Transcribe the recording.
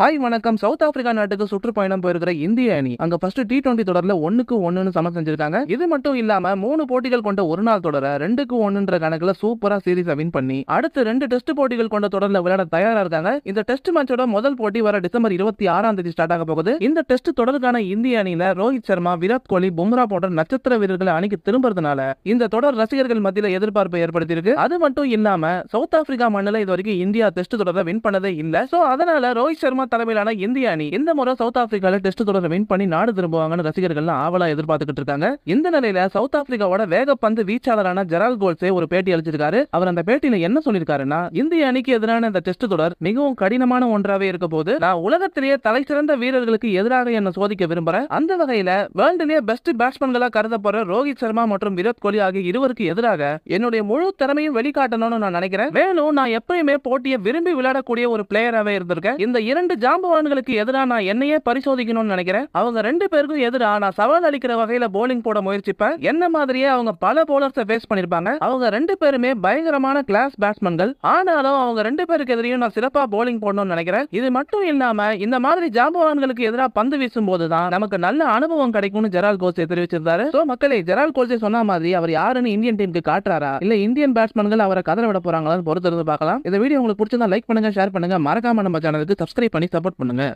Hi வணக்கம். South Africa நாட்டுக்கு சுற்றுப்பயணம் போயிருக்கிற இந்திய அணி. அங்க ஃபர்ஸ்ட் டி டுவெண்டி தொடர்ல ஒன்னுக்கு ஒன்னு சமம் செஞ்சிருக்காங்க. இது மட்டும் இல்லாம மூணு போட்டிகள் கொண்ட ஒரு நாள் தொடர ரெண்டுக்கு ஒண்ணுன்ற கணக்குல சூப்பரா சீரீஸ் வின் பண்ணி அடுத்து ரெண்டு டெஸ்ட் போட்டிகள் கொண்ட தொடர்ல விளையாட தயாரா இருக்காங்க. இந்த டெஸ்ட் மேட்சோட முதல் போட்டி வர டிசம்பர் இருபத்தி ஆறாம் தேதி ஸ்டார்ட் ஆக போகுது. இந்த டெஸ்ட் தொடருக்கான இந்திய அணியில ரோஹித் சர்மா விராட் கோலி பும்ரா போன்ற நட்சத்திர வீரர்களை அணிக்கு திரும்புறதுனால இந்த தொடர் ரசிகர்கள் மத்தியில எதிர்பார்ப்பை ஏற்படுத்தியிருக்கு. அது மட்டும் இல்லாம சவுத் ஆப்பிரிக்கா மண்ணில இது வரைக்கும் இந்தியா டெஸ்ட் தொடரை வின் பண்ணதே இல்ல. சோ அதனால ரோஹித் சர்மா தலைமையிலான இந்திய அணி இந்த முறை சவுத் ஆப்பிரிக்கால டெஸ்ட் தொடரை வின் பண்ணி நாடு திரும்புவாங்கன்னு ரசிகர்கள் ஆவலா எதிர்பார்த்துக்கிட்டு இருக்காங்க. இந்த நிலையில சவுத் ஆப்பிரிக்காவோட வேகப்பந்து வீச்சாளரான ஜெரால் கோல்ஸே ஒரு பேட்டி அளிச்சிருக்காரு. அவர் அந்த பேட்டியில என்ன சொல்லியிருக்காருன்னா இந்திய அணிக்கு எதிரான இந்த டெஸ்ட் தொடர் மிகவும் கடினமான ஒன்றாவே இருக்க போது நான் உலகத்திலேயே தலை சிறந்த வீரர்களுக்கு எதிராக என்ன சோதிக்க விரும்புறேன். அந்த வகையில வேர்ல்டுலேயே பெஸ்ட் பேட்ஸ்மேன்களா கருதப்படுற ரோஹித் சர்மா மற்றும் விராட் கோலி ஆகிய இருவருக்கு எதிராக என்னுடைய முழு திறமையும் வெளிக்காட்டணும்னு நான் நினைக்கிறேன். மேலும் நான் எப்பயுமே போட்டியை விரும்பி விளையாடக்கூடிய ஒரு பிளேயராகவே இருந்திருக்கேன். இந்த இரண்டு ஜாம்பவான்களுக்கு எதிராக நான் என்னையே பரிசோதிக்கணும்னு நினைக்கிறேன். அவங்க ரெண்டு பேருக்கும் எதிராக நான் சவால் அளிக்கிற வகையில போலிங் போட முயற்சிப்பேன். என்ன மாதிரியே அவங்க பல போலர்ஸை ஃபேஸ் பண்ணிருப்பாங்க அவங்க ரெண்டு பேருமே பயங்கரமான கிளாஸ் பேட்ஸ்மேன்கள் ஆனாலும் அவங்க ரெண்டு பேருக்கு எதிரையும் நான் சிறப்பா போலிங் போடணும்னு நினைக்கிறேன். இது மட்டும் இல்லாம இந்த மாதிரி ஜாம்பவான்களுக்கு எதிராக பந்து வீசும் போதுதான் நமக்கு நல்ல அனுபவம் கிடைக்கும்னு ஜெரால் கோல்ஸே தெரிவிச்சிருந்தாரு. சோ மக்களே ஜெரால் கோல்ஸே சொன்ன மாதிரி அவர் யாருன்னு இந்தியன் டீமுக்கு காட்டுறாரா? இல்ல இந்தியன் பேட்ஸ்மேன்கள் அவரை கதற விட போறாங்களான்னு பொறுத்திருந்து பார்க்கலாம். இந்த வீடியோ உங்களுக்கு பிடிச்சிருந்தா லைக் பண்ணுங்க ஷேர் பண்ணுங்க. மறக்காம நம்ம சேனலுக்கு சப்ஸ்கிரைப் பண்ணி சப்போர்ட் பண்ணுங்கள்